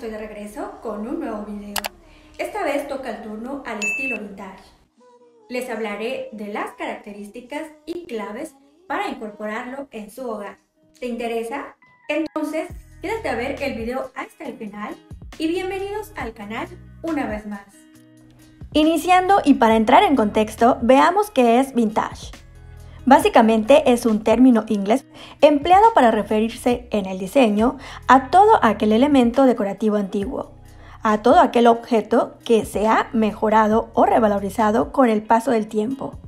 estoy de regreso con un nuevo video. Esta vez toca el turno al estilo vintage. Les hablaré de las características y claves para incorporarlo en su hogar. ¿Te interesa? Entonces, quédate a ver el video hasta el final y bienvenidos al canal una vez más. Iniciando y para entrar en contexto, veamos qué es vintage. Básicamente es un término inglés empleado para referirse en el diseño a todo aquel elemento decorativo antiguo, a todo aquel objeto que se ha mejorado o revalorizado con el paso del tiempo.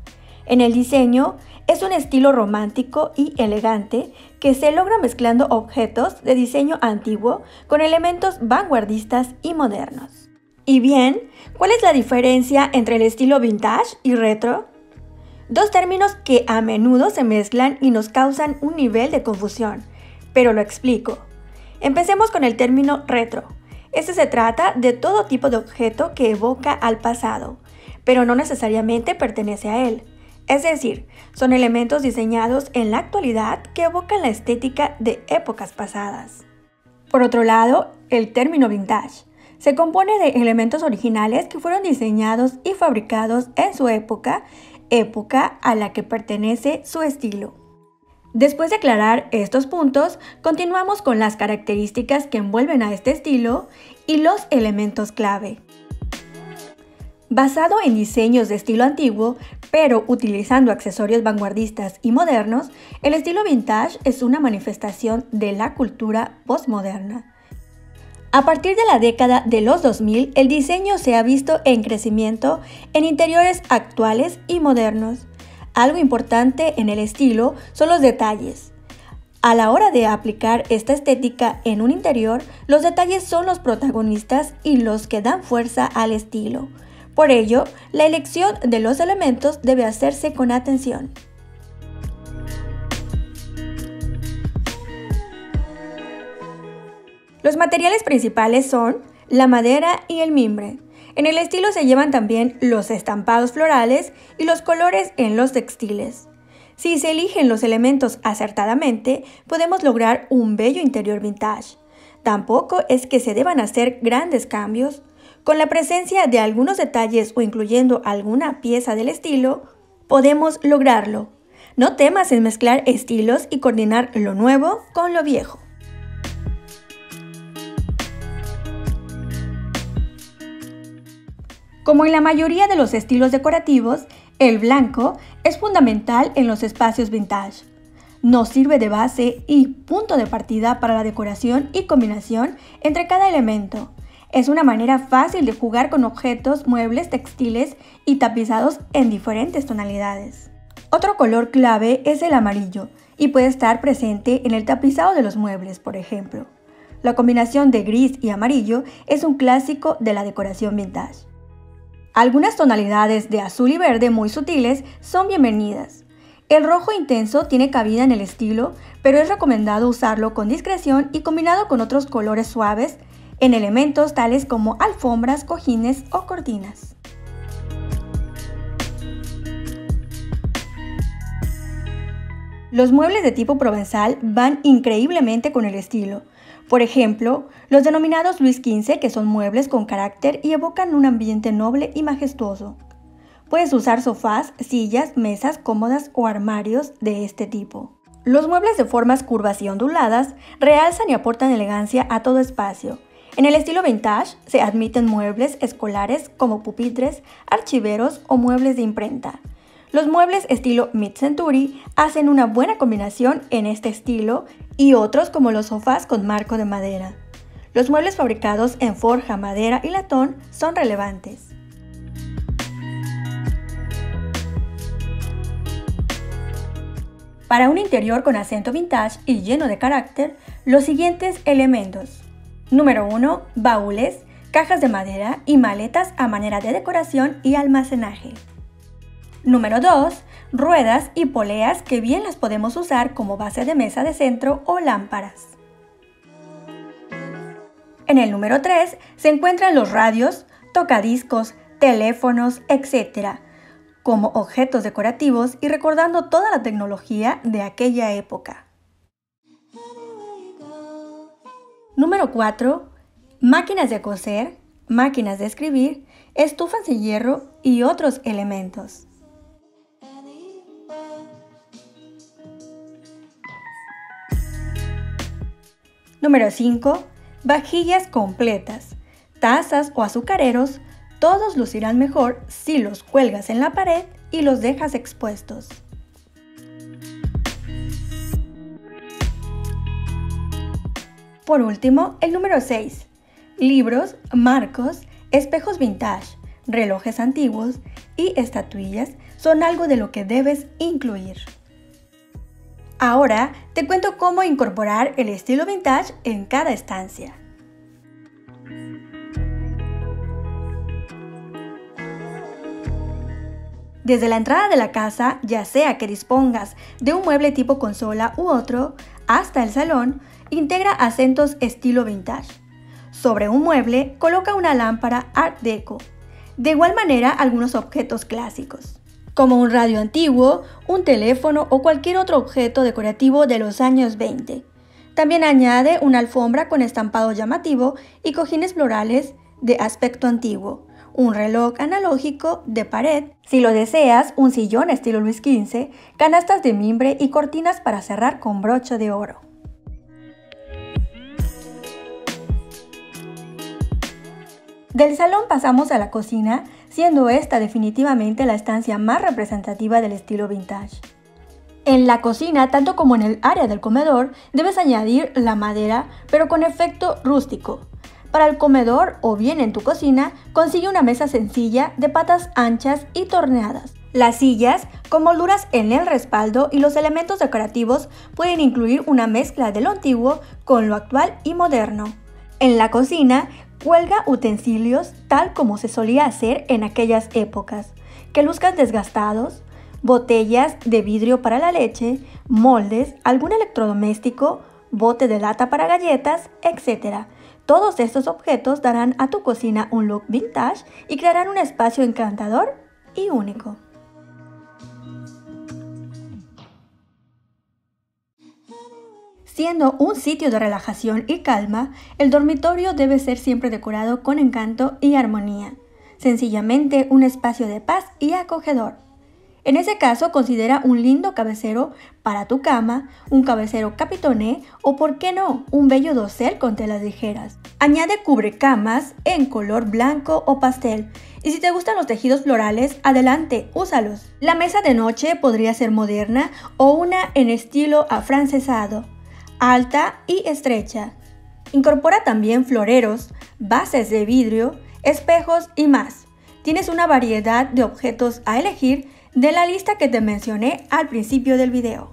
En el diseño es un estilo romántico y elegante que se logra mezclando objetos de diseño antiguo con elementos vanguardistas y modernos. Y bien, ¿cuál es la diferencia entre el estilo vintage y retro? Dos términos que a menudo se mezclan y nos causan un nivel de confusión, pero lo explico. Empecemos con el término retro. Este se trata de todo tipo de objeto que evoca al pasado, pero no necesariamente pertenece a él. Es decir, son elementos diseñados en la actualidad que evocan la estética de épocas pasadas. Por otro lado, el término vintage se compone de elementos originales que fueron diseñados y fabricados en su época época a la que pertenece su estilo. Después de aclarar estos puntos, continuamos con las características que envuelven a este estilo y los elementos clave. Basado en diseños de estilo antiguo, pero utilizando accesorios vanguardistas y modernos, el estilo vintage es una manifestación de la cultura postmoderna. A partir de la década de los 2000, el diseño se ha visto en crecimiento en interiores actuales y modernos. Algo importante en el estilo son los detalles. A la hora de aplicar esta estética en un interior, los detalles son los protagonistas y los que dan fuerza al estilo. Por ello, la elección de los elementos debe hacerse con atención. Los materiales principales son la madera y el mimbre. En el estilo se llevan también los estampados florales y los colores en los textiles. Si se eligen los elementos acertadamente, podemos lograr un bello interior vintage. Tampoco es que se deban hacer grandes cambios. Con la presencia de algunos detalles o incluyendo alguna pieza del estilo, podemos lograrlo. No temas en mezclar estilos y coordinar lo nuevo con lo viejo. Como en la mayoría de los estilos decorativos, el blanco es fundamental en los espacios vintage. Nos sirve de base y punto de partida para la decoración y combinación entre cada elemento. Es una manera fácil de jugar con objetos, muebles, textiles y tapizados en diferentes tonalidades. Otro color clave es el amarillo y puede estar presente en el tapizado de los muebles, por ejemplo. La combinación de gris y amarillo es un clásico de la decoración vintage. Algunas tonalidades de azul y verde muy sutiles son bienvenidas. El rojo intenso tiene cabida en el estilo, pero es recomendado usarlo con discreción y combinado con otros colores suaves en elementos tales como alfombras, cojines o cortinas. Los muebles de tipo provenzal van increíblemente con el estilo, por ejemplo, los denominados Luis XV, que son muebles con carácter y evocan un ambiente noble y majestuoso. Puedes usar sofás, sillas, mesas cómodas o armarios de este tipo. Los muebles de formas curvas y onduladas realzan y aportan elegancia a todo espacio. En el estilo vintage se admiten muebles escolares como pupitres, archiveros o muebles de imprenta. Los muebles estilo mid-century hacen una buena combinación en este estilo y otros como los sofás con marco de madera. Los muebles fabricados en forja, madera y latón son relevantes. Para un interior con acento vintage y lleno de carácter, los siguientes elementos. Número 1. Baúles, cajas de madera y maletas a manera de decoración y almacenaje. Número 2 ruedas y poleas que bien las podemos usar como base de mesa de centro o lámparas. En el número 3 se encuentran los radios, tocadiscos, teléfonos, etc., como objetos decorativos y recordando toda la tecnología de aquella época. Número 4. máquinas de coser, máquinas de escribir, estufas de hierro y otros elementos. Número 5. Vajillas completas. Tazas o azucareros, todos lucirán mejor si los cuelgas en la pared y los dejas expuestos. Por último, el número 6. Libros, marcos, espejos vintage, relojes antiguos y estatuillas son algo de lo que debes incluir. Ahora te cuento cómo incorporar el estilo vintage en cada estancia. Desde la entrada de la casa, ya sea que dispongas de un mueble tipo consola u otro, hasta el salón, integra acentos estilo vintage. Sobre un mueble, coloca una lámpara Art Deco. De igual manera, algunos objetos clásicos como un radio antiguo, un teléfono o cualquier otro objeto decorativo de los años 20. También añade una alfombra con estampado llamativo y cojines florales de aspecto antiguo, un reloj analógico de pared, si lo deseas, un sillón estilo Luis XV, canastas de mimbre y cortinas para cerrar con broche de oro. Del salón pasamos a la cocina, siendo esta definitivamente la estancia más representativa del estilo vintage. En la cocina, tanto como en el área del comedor, debes añadir la madera, pero con efecto rústico. Para el comedor o bien en tu cocina, consigue una mesa sencilla de patas anchas y torneadas. Las sillas, con molduras en el respaldo y los elementos decorativos pueden incluir una mezcla de lo antiguo con lo actual y moderno. En la cocina, Cuelga utensilios tal como se solía hacer en aquellas épocas, que luzcan desgastados, botellas de vidrio para la leche, moldes, algún electrodoméstico, bote de lata para galletas, etc. Todos estos objetos darán a tu cocina un look vintage y crearán un espacio encantador y único. Siendo un sitio de relajación y calma, el dormitorio debe ser siempre decorado con encanto y armonía, sencillamente un espacio de paz y acogedor. En ese caso, considera un lindo cabecero para tu cama, un cabecero capitoné o, por qué no, un bello dosel con telas ligeras. Añade cubrecamas en color blanco o pastel y si te gustan los tejidos florales, adelante, úsalos. La mesa de noche podría ser moderna o una en estilo afrancesado alta y estrecha. Incorpora también floreros, bases de vidrio, espejos y más. Tienes una variedad de objetos a elegir de la lista que te mencioné al principio del video.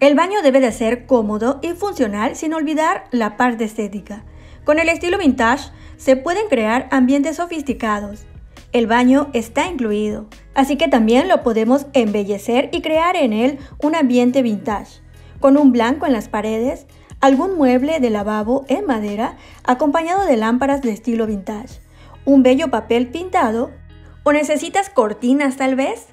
El baño debe de ser cómodo y funcional sin olvidar la parte estética. Con el estilo vintage se pueden crear ambientes sofisticados, el baño está incluido, así que también lo podemos embellecer y crear en él un ambiente vintage, con un blanco en las paredes, algún mueble de lavabo en madera acompañado de lámparas de estilo vintage, un bello papel pintado o necesitas cortinas tal vez.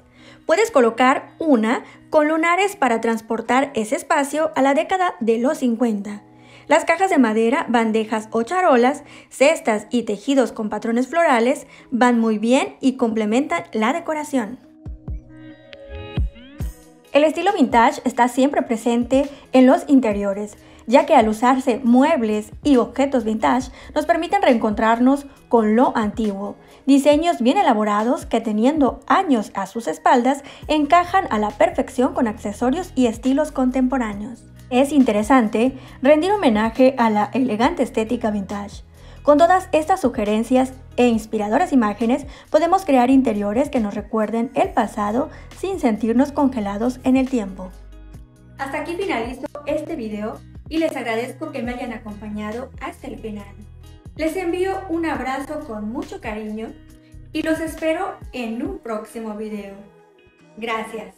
Puedes colocar una con lunares para transportar ese espacio a la década de los 50 las cajas de madera, bandejas o charolas, cestas y tejidos con patrones florales van muy bien y complementan la decoración. El estilo vintage está siempre presente en los interiores, ya que al usarse muebles y objetos vintage nos permiten reencontrarnos con lo antiguo. Diseños bien elaborados que teniendo años a sus espaldas encajan a la perfección con accesorios y estilos contemporáneos. Es interesante rendir homenaje a la elegante estética vintage. Con todas estas sugerencias e inspiradoras imágenes podemos crear interiores que nos recuerden el pasado sin sentirnos congelados en el tiempo. Hasta aquí finalizo este video y les agradezco que me hayan acompañado hasta el final. Les envío un abrazo con mucho cariño y los espero en un próximo video. Gracias.